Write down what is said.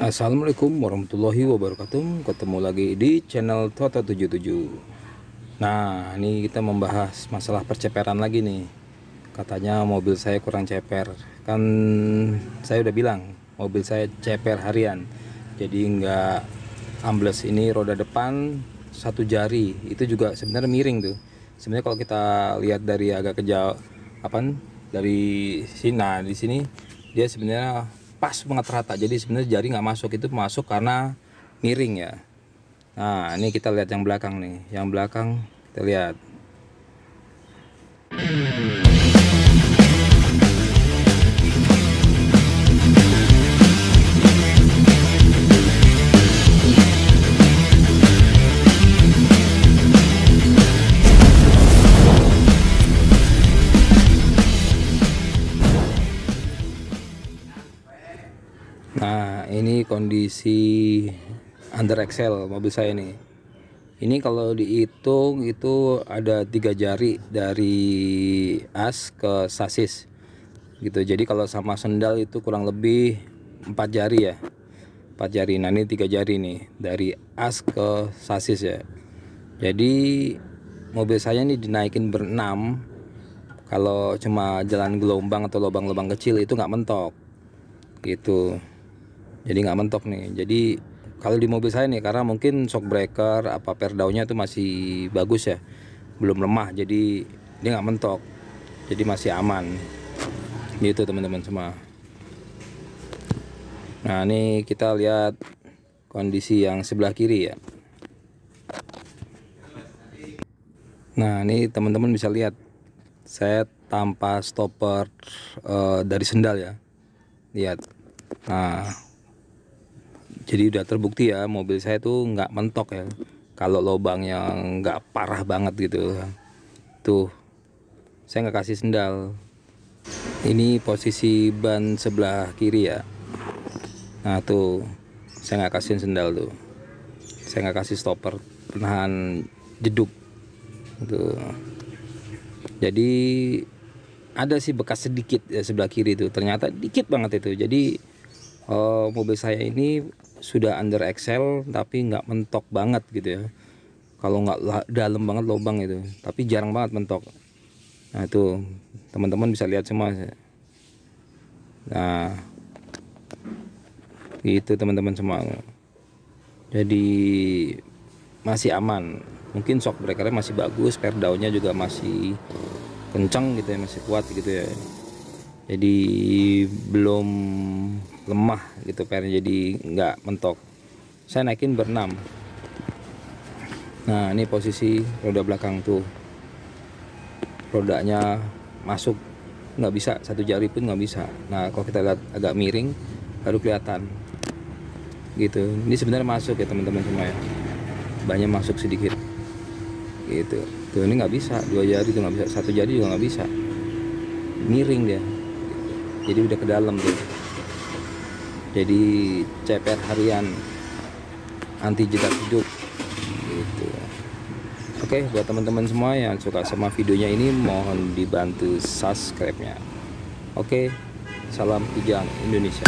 Assalamualaikum warahmatullahi wabarakatuh. Ketemu lagi di channel Toto 77 Nah ini kita membahas masalah perceperan lagi nih. Katanya mobil saya kurang ceper. Kan saya udah bilang Mobil saya ceper harian. Jadi nggak ambles ini roda depan satu jari. Itu juga sebenarnya miring tuh. Sebenarnya kalau kita lihat dari agak kejauh apa dari sini nah di sini dia sebenarnya pas banget rata. Jadi sebenarnya jari nggak masuk itu masuk karena miring ya. Nah ini kita lihat yang belakang nih. Yang belakang kita lihat Nah, ini kondisi under excel mobil saya nih. Ini kalau dihitung itu ada tiga jari dari as ke sasis, gitu. Jadi kalau sama sendal itu kurang lebih empat jari ya, empat jari. Nah ini tiga jari nih dari as ke sasis ya. Jadi mobil saya ini dinaikin berenam. Kalau cuma jalan gelombang atau lubang-lubang kecil itu nggak mentok, gitu jadi nggak mentok nih. Jadi kalau di mobil saya nih karena mungkin shock breaker apa perdaunya itu masih bagus ya. Belum lemah jadi dia nggak mentok. Jadi masih aman. Gitu teman-teman semua. Nah ini kita lihat kondisi yang sebelah kiri ya. Nah ini teman-teman bisa lihat. Saya tanpa stopper uh, dari sendal ya. Lihat. Nah jadi udah terbukti ya mobil saya tuh nggak mentok ya. Kalau lubang yang nggak parah banget gitu. Tuh saya nggak kasih sendal. Ini posisi ban sebelah kiri ya. Nah tuh saya nggak kasih sendal tuh. Saya nggak kasih stopper penahan jeduk. Tuh. Jadi ada sih bekas sedikit ya sebelah kiri itu ternyata dikit banget itu. Jadi uh, mobil saya ini sudah under excel tapi nggak mentok banget gitu ya. Kalau nggak dalam banget lubang itu tapi jarang banget mentok. Nah itu teman-teman bisa lihat semua. Nah itu teman-teman semua. Jadi masih aman. Mungkin shock breakernya masih bagus per daunnya juga masih kencang gitu ya masih kuat gitu ya jadi belum lemah gitu per jadi nggak mentok. Saya naikin berenam. Nah ini posisi roda belakang tuh. Rodanya masuk. Nggak bisa satu jari pun nggak bisa. Nah kalau kita lihat agak miring baru kelihatan. Gitu. Ini sebenarnya masuk ya teman-teman semua ya. Banyak masuk sedikit. Gitu. Tuh ini nggak bisa. Dua jari tuh nggak bisa. Satu jari juga nggak bisa. Miring dia jadi udah ke dalam tuh. Jadi ceper harian anti jedak hidup gitu. Oke buat teman-teman semua yang suka sama videonya ini mohon dibantu subscribe nya oke salam kijang Indonesia